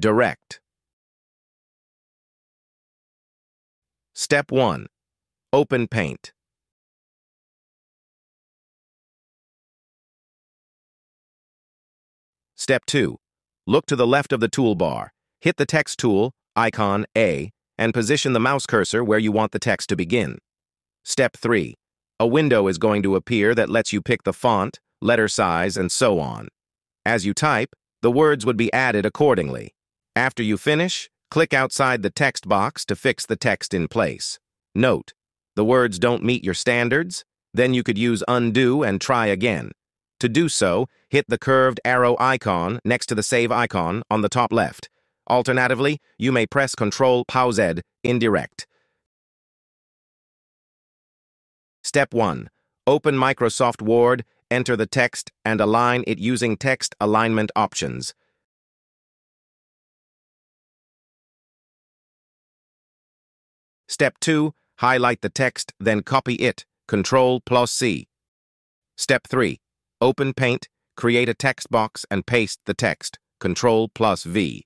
Direct. Step 1. Open Paint. Step 2. Look to the left of the toolbar. Hit the text tool, icon A, and position the mouse cursor where you want the text to begin. Step 3. A window is going to appear that lets you pick the font, letter size, and so on. As you type, the words would be added accordingly. After you finish, click outside the text box to fix the text in place. Note, the words don't meet your standards, then you could use undo and try again. To do so, hit the curved arrow icon next to the save icon on the top left. Alternatively, you may press Ctrl Pause indirect. Step 1. Open Microsoft Word, enter the text, and align it using text alignment options. Step 2. Highlight the text, then copy it, Ctrl plus C. Step 3. Open Paint, create a text box and paste the text, Ctrl plus V.